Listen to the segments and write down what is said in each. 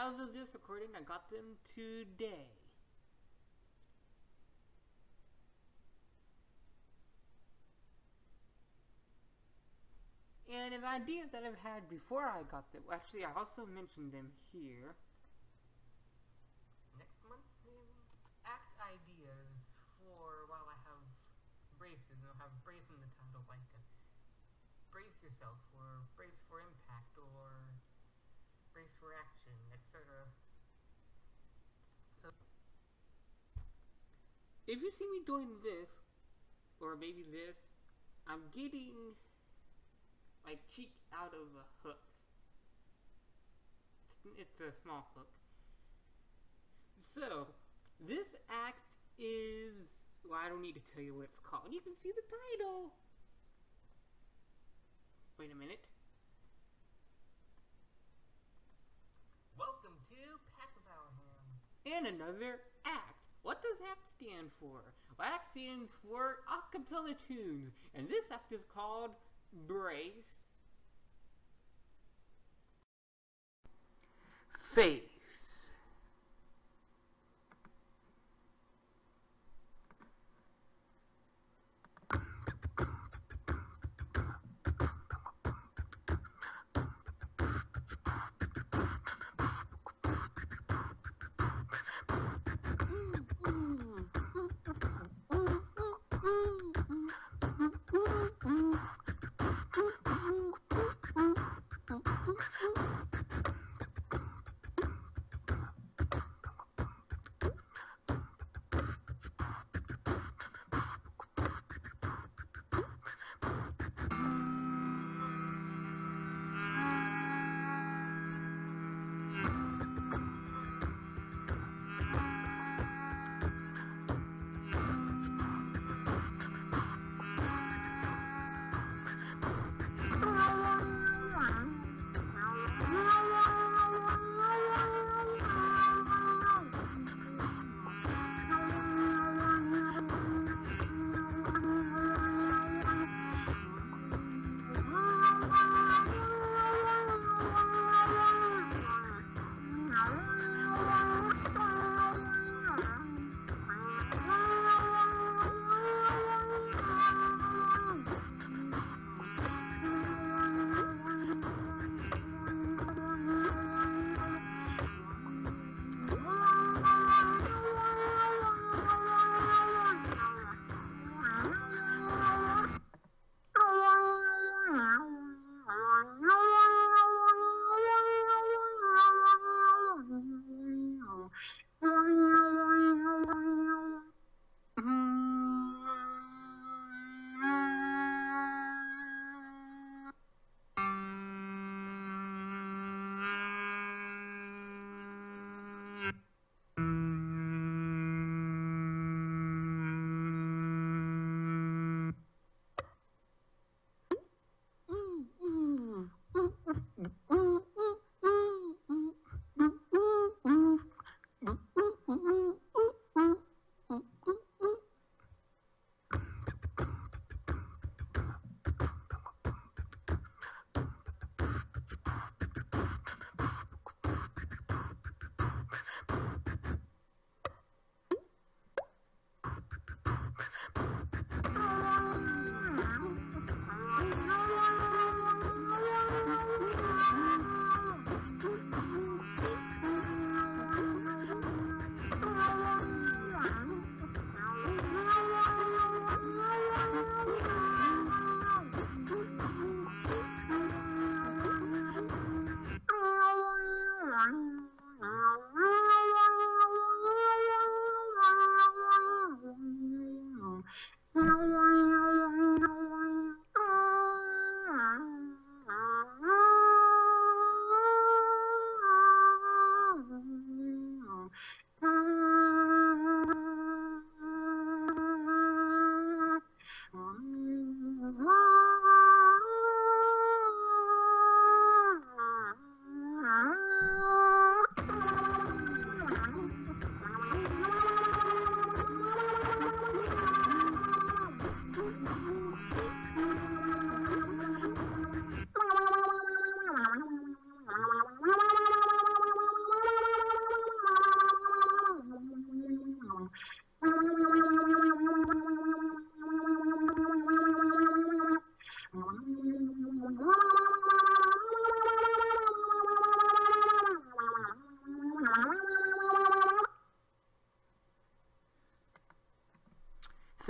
As of this recording, I got them today. And an idea that I've had before I got them, actually I also mentioned them here. Next month, act ideas for while I have braces. and I'll have brace in the title, like brace yourself, or brace for impact, or brace for action, etc. So, If you see me doing this, or maybe this, I'm getting my cheek out of a hook. It's, a small hook. So, this act is. Well, I don't need to tell you what it's called. You can see the title. Wait a minute. welcome to Pacvalham. And another act. What does ACT stand for? Well, ACT stands for Acapella Tunes, and this act is called Brace Face.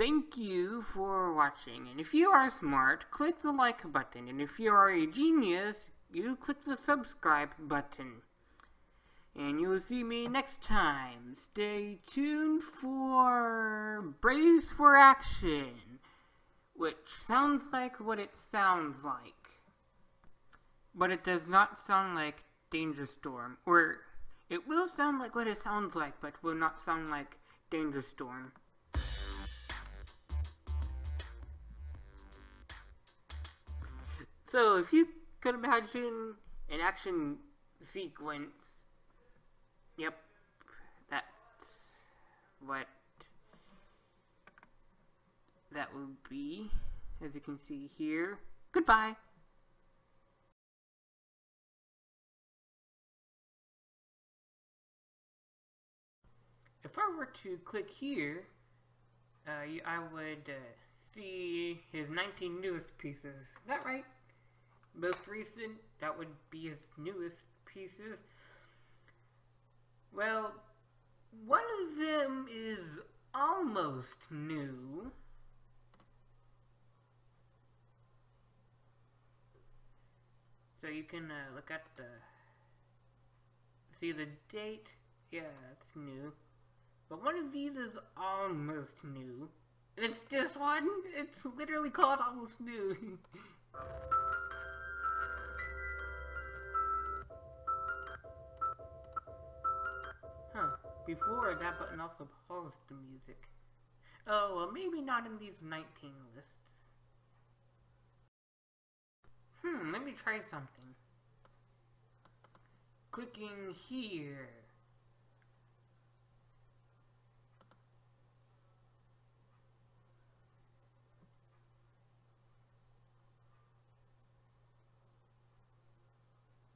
Thank you for watching. And if you are smart, click the like button. And if you are a genius, you click the subscribe button. And you will see me next time. Stay tuned for Brace for Action, which sounds like what it sounds like. But it does not sound like Danger Storm. Or it will sound like what it sounds like, but will not sound like Danger Storm. So if you could imagine an action sequence, yep, that's what that would be, as you can see here. Goodbye. If I were to click here, uh, I would uh, see his 19 newest pieces. Is that right? Most recent, that would be his newest pieces. Well, one of them is almost new. So you can uh, look at the, see the date, yeah, it's new. But one of these is almost new. It's this one, it's literally called almost new. Before, that button also paused the music. Oh, well, maybe not in these 19 lists. Hmm, let me try something. Clicking here.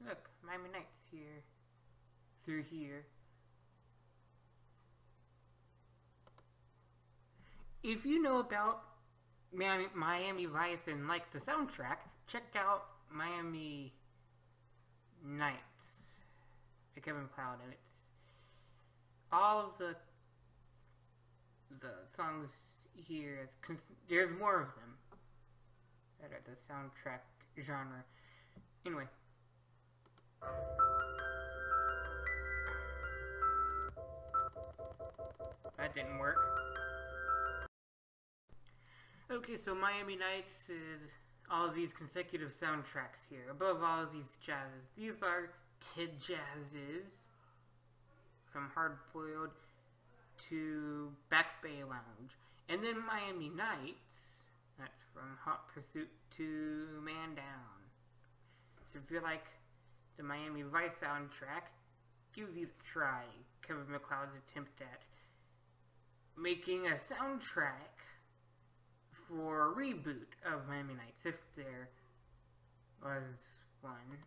Look, Miami Nights here. Through here. If you know about Miami, Vice and like the soundtrack, check out Miami Nights by Kevin MacLeod, and it's all of the the songs here. There's more of them that are the soundtrack genre. Anyway. Okay, so Miami Nights is all these consecutive soundtracks here. Above all these jazzes. These are Tid Jazzes. From Hard Boiled to Back Bay Lounge. And then Miami Nights. That's from Hot Pursuit to Man Down. So if you like the Miami Vice soundtrack, give these a try. Kevin MacLeod's attempt at making a soundtrack for reboot of Miami Nights, if there was one.